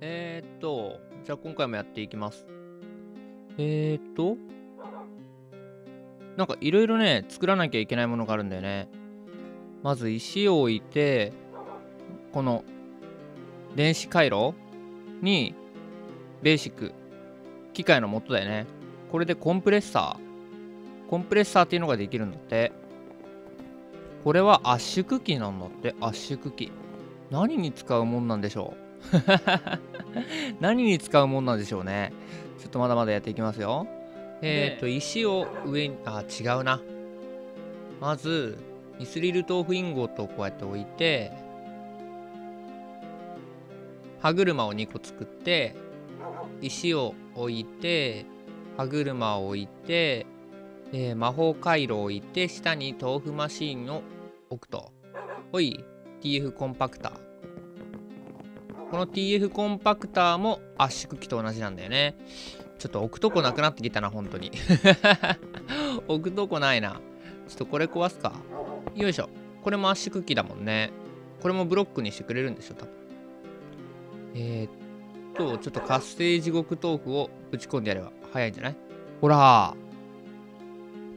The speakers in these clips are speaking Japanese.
えー、っと、じゃあ今回もやっていきます。えー、っと、なんかいろいろね、作らなきゃいけないものがあるんだよね。まず石を置いて、この電子回路にベーシック、機械の元だよね。これでコンプレッサー。コンプレッサーっていうのができるんだって。これは圧縮機なんだって、圧縮機。何に使うもんなんでしょう？何に使うもんなんでしょうね。ちょっとまだまだやっていきますよ。えっ、ー、と、石を上に、あ、違うな。まず、ミスリル豆腐インゴットをこうやって置いて、歯車を2個作って、石を置いて、歯車を置いて、えー魔法回路を置いて、下に豆腐マシーンを置くと。ほい、TF コンパクター。この TF コンパクターも圧縮機と同じなんだよね。ちょっと置くとこなくなってきたな、本当に。置くとこないな。ちょっとこれ壊すか。よいしょ。これも圧縮機だもんね。これもブロックにしてくれるんでしょ、多分。えー、っと、ちょっと活性地獄豆腐をぶち込んでやれば早いんじゃない？ほら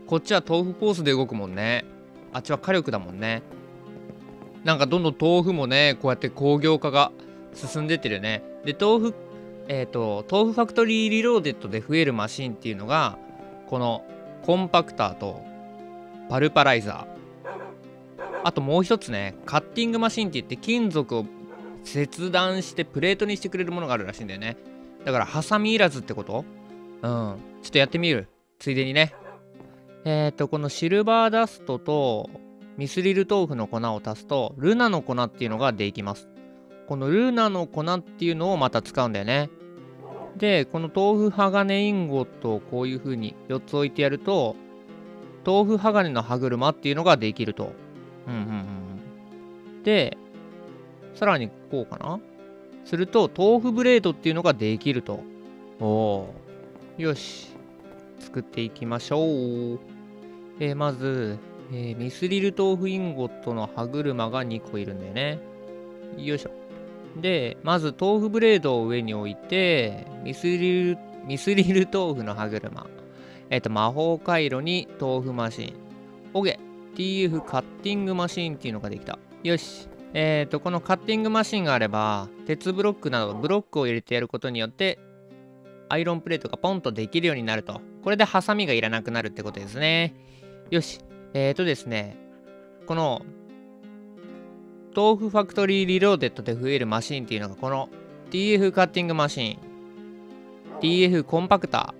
こっちは豆腐フォースで動くもんね。あっちは火力だもんね。なんかどんどん豆腐もね、こうやって工業化が進んでてるね。で、豆腐、えっ、と、豆腐ファクトリーリローデッドで増えるマシンっていうのが、このコンパクターとパルパライザー。あともう一つね、カッティングマシンって言って金属を切断してプレートにしてくれるものがあるらしいんだよね。だから、ハサミいらずってこと？うん。ちょっとやってみる。ついでにね。えっ、と、このシルバーダストとミスリル豆腐の粉を足すと、ルナの粉っていうのができます。このルナの粉っていうのをまた使うんだよね。で、この豆腐鋼インゴットをこういう風に4つ置いてやると、豆腐鋼の歯車っていうのができると。うんうんうんうん。で、さらにこうかなすると、豆腐ブレードっていうのができると。おおー。よし。作っていきましょう。えーまず、えーミスリル豆腐インゴットの歯車が2個いるんだよね。よいしょ。で、まず豆腐ブレードを上に置いて、ミスリル、ミスリル豆腐の歯車。えっ、と、魔法回路に豆腐マシン。オゲ TF カッティングマシンっていうのができた。よし。えっ、と、このカッティングマシンがあれば、鉄ブロックなどブロックを入れてやることによって、アイロンプレートがポンとできるようになると。これでハサミがいらなくなるってことですね。よし。えっ、とですね、この豆腐ファクトリーリローデッドで増えるマシンっていうのがこの TF カッティングマシン、TF コンパクタ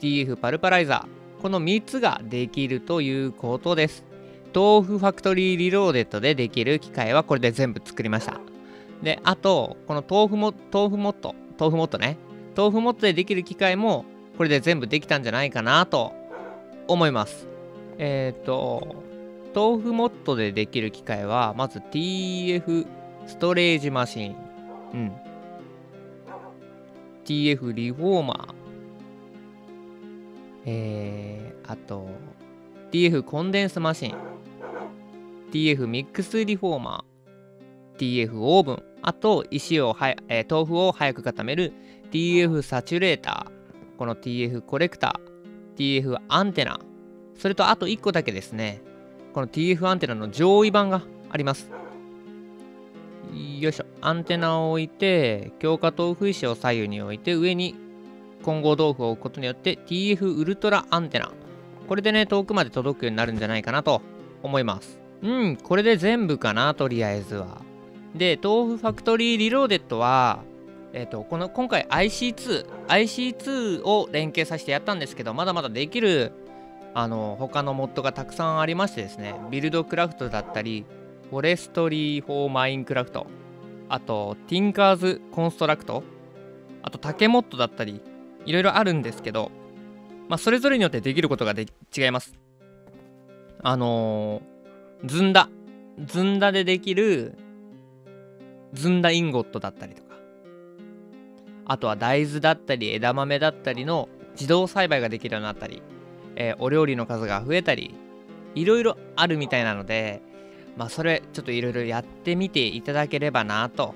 ー、TF パルパライザー、この3つができるということです。豆腐ファクトリーリローデッドでできる機械はこれで全部作りました。で、あと、この豆腐も、豆腐モット、豆腐モットね。豆腐モットでできる機械もこれで全部できたんじゃないかなと思います。えっ、と、豆腐モットでできる機械は、まず TF ストレージマシン。うん。TF リフォーマー。えー、あと、TF コンデンスマシン。TF ミックスリフォーマー。TF オーブン。あと、石をはや、えー豆腐を早く固める TF サチュレーター。この TF コレクター。TF アンテナ。それとあと1個だけですね。この TF アンテナの上位版があります。よいしょ。アンテナを置いて、強化豆腐石を左右に置いて、上に混合豆腐を置くことによって TF ウルトラアンテナ。これでね、遠くまで届くようになるんじゃないかなと思います。うん、これで全部かな、とりあえずは。で、豆腐ファクトリーリローデッドは、えっ、と、この今回 IC2、IC2 を連携させてやったんですけど、まだまだできるあの他のモッドがたくさんありましてですね、ビルドクラフトだったり、フォレストリー・フォー・マインクラフト、あと、ティンカーズ・コンストラクト、あと、竹モッドだったり、いろいろあるんですけど、まあ、それぞれによってできることがで違います。あのー、ずんだ。ずんだでできる、ずんだインゴットだったりとか、あとは大豆だったり、枝豆だったりの自動栽培ができるようになったり、えーお料理の数が増えたりいろいろあるみたいなのでまあそれちょっといろいろやってみていただければなと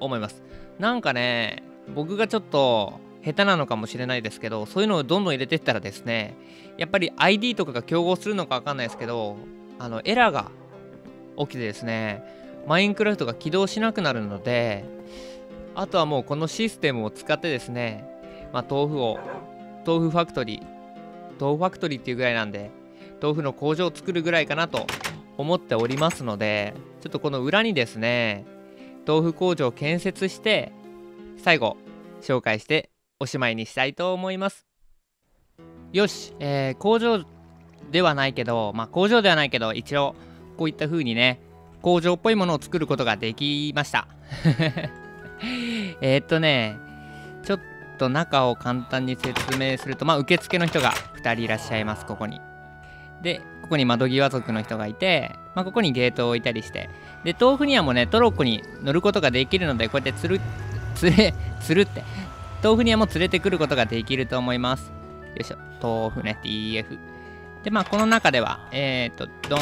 思います。なんかね僕がちょっと下手なのかもしれないですけどそういうのをどんどん入れてったらですねやっぱり ID とかが競合するのか分かんないですけどあのエラーが起きてですねマインクラフトが起動しなくなるのであとはもうこのシステムを使ってですね、まあ、豆腐を豆腐ファクトリー豆腐ファクトリーっていうぐらいなんで豆腐の工場を作るぐらいかなと思っておりますのでちょっとこの裏にですね豆腐工場を建設して最後紹介しておしまいにしたいと思います。よし、えー、工場ではないけどまあ工場ではないけど一応こういった風にね工場っぽいものを作ることができました。えっとねちょっと中を簡単に説明するとまあ受付の人が2人いらっしゃいますここに。でここに窓際族の人がいて、まあ、ここにゲートを置いたりして。で豆腐にはもうねトロッコに乗ることができるのでこうやってつる つれつるって。豆腐にはもう連れてくることができると思います。よいしょ。豆腐ね TF でまあこの中ではえっ、とどん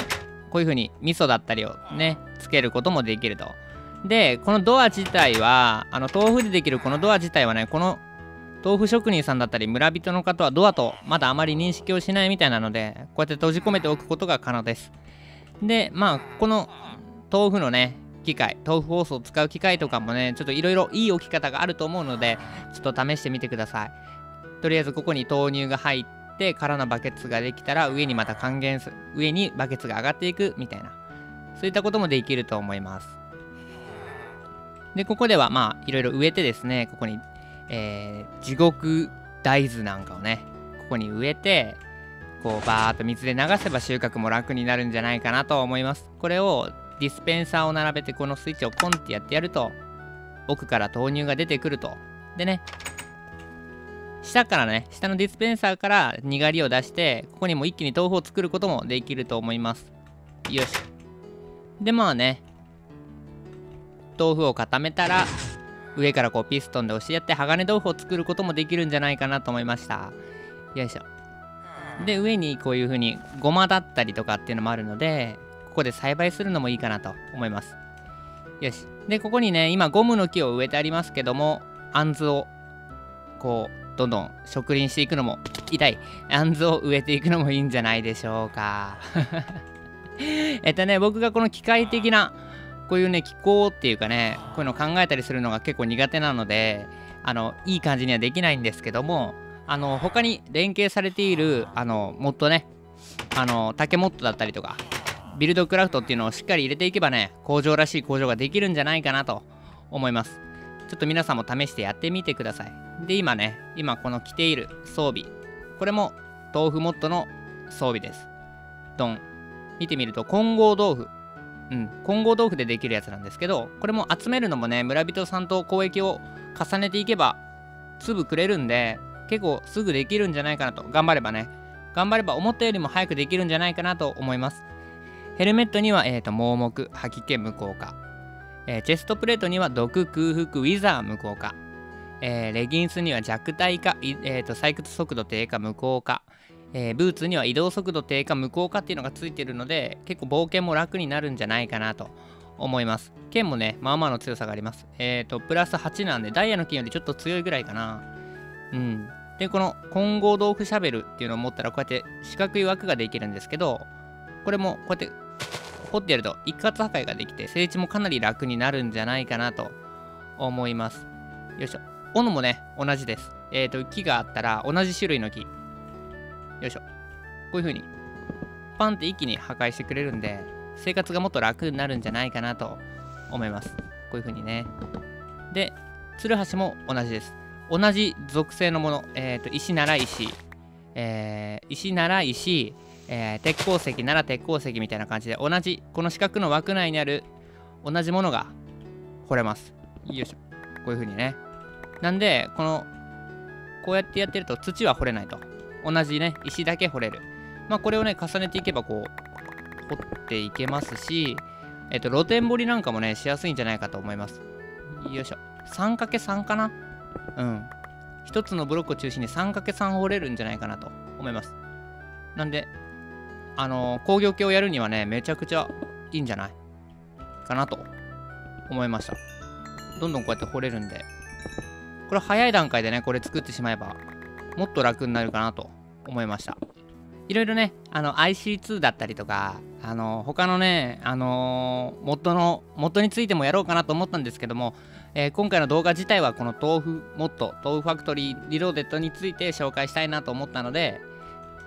こういう風に味噌だったりをねつけることもできると。でこのドア自体はあの豆腐でできるこのドア自体はねこの豆腐職人さんだったり村人の方はドアとまだあまり認識をしないみたいなのでこうやって閉じ込めておくことが可能です。でまあこの豆腐のね機械豆腐包装を使う機械とかもねちょっといろいろいい置き方があると思うのでちょっと試してみてください。とりあえずここに豆乳が入って空のバケツができたら上にまた還元する上にバケツが上がっていくみたいな。そういったこともできると思います。でここではまあいろいろ植えてですねここにえー、地獄大豆なんかをねここに植えてこうバーっと水で流せば収穫も楽になるんじゃないかなと思います。これをディスペンサーを並べてこのスイッチをポンってやってやると奥から豆乳が出てくると。でね下からね下のディスペンサーからにがりを出してここにも一気に豆腐を作ることもできると思います。よし。でまあね豆腐を固めたら上からこうピストンで押しやって鋼豆腐を作ることもできるんじゃないかなと思いました。よいしょ。で上にこういう風にごまだったりとかっていうのもあるのでここで栽培するのもいいかなと思います。よし。でここにね今ゴムの木を植えてありますけどもあんずをこうどんどん植林していくのも痛い。あんずを植えていくのもいいんじゃないでしょうか。えっとね僕がこの機械的なこういうね気候っていうかねこういうの考えたりするのが結構苦手なのであのいい感じにはできないんですけどもあの他に連携されているあのもっとねあの竹モッドだったりとかビルドクラフトっていうのをしっかり入れていけばね工場らしい工場ができるんじゃないかなと思います。ちょっと皆さんも試してやってみてください。で今ね今この着ている装備これも豆腐モッドの装備です。ドン。見てみると混合豆腐。うん、混合豆腐でできるやつなんですけどこれも集めるのもね村人さんと交易を重ねていけば粒くれるんで結構すぐできるんじゃないかなと。頑張ればね。頑張れば思ったよりも早くできるんじゃないかなと思います。ヘルメットには、えーと、盲目吐き気無効化、えー、チェストプレートには毒空腹ウィザー無効化、えー、レギンスには弱体化、えーと採掘速度低下無効化えー、ブーツには移動速度低下無効化っていうのがついてるので結構冒険も楽になるんじゃないかなと思います。剣もねまあまあの強さがあります。えっ、ー、とプラス8なんでダイヤの剣よりちょっと強いぐらいかな。うん。でこの混合豆腐シャベルっていうのを持ったらこうやって四角い枠ができるんですけどこれもこうやって掘ってやると一括破壊ができて整地もかなり楽になるんじゃないかなと思います。よいしょ。斧もね同じです。えっ、ー、と木があったら同じ種類の木。よいしょ。こういう風に、パンって一気に破壊してくれるんで、生活がもっと楽になるんじゃないかなと思います。こういう風にね。で、ツルハシも同じです。同じ属性のもの、えっ、ー、と、石なら石、えー、石なら石、えー、鉄鉱石なら鉄鉱石みたいな感じで、同じ、この四角の枠内にある同じものが掘れます。よいしょ。こういう風にね。なんで、この、こうやってやってると土は掘れないと。同じね、石だけ掘れる。まあ、これをね、重ねていけば、こう、掘っていけますし、えっと、露天掘りなんかもね、しやすいんじゃないかと思います。よいしょ。3×3 かな？うん。一つのブロックを中心に 3×3 掘れるんじゃないかなと思います。なんで、あのー、工業系をやるにはね、めちゃくちゃいいんじゃないかなと思いました。どんどんこうやって掘れるんでこれ早い段階でねこれ作ってしまえばもっと楽になるかなと思いました。いろいろねあの IC2 だったりとかあの他のねあのー、元の元についてもやろうかなと思ったんですけども、えー、今回の動画自体はこの豆腐モット豆腐ファクトリーリローデットについて紹介したいなと思ったので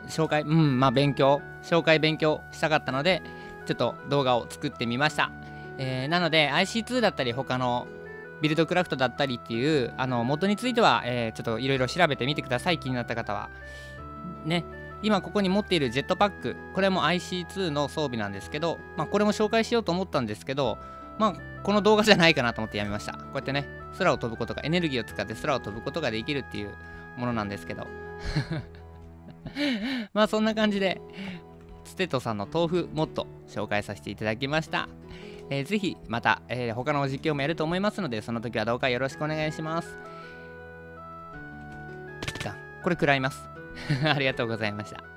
紹介うんまあ勉強紹介勉強したかったのでちょっと動画を作ってみました、えー、なので IC2 だったり他のビルドクラフトだったりっていうあの元については、えー、ちょっといろいろ調べてみてください。気になった方は。ね。今ここに持っているジェットパック。これも IC2 の装備なんですけど、まあ、これも紹介しようと思ったんですけどまあこの動画じゃないかなと思ってやめました。こうやってね空を飛ぶことがエネルギーを使って空を飛ぶことができるっていうものなんですけど。まあそんな感じでステトさんの豆腐もっと紹介させていただきました。えー、ぜひまた、えー、他の実況もやると思いますので、その時はどうかよろしくお願いします。これ食らいます。ありがとうございました。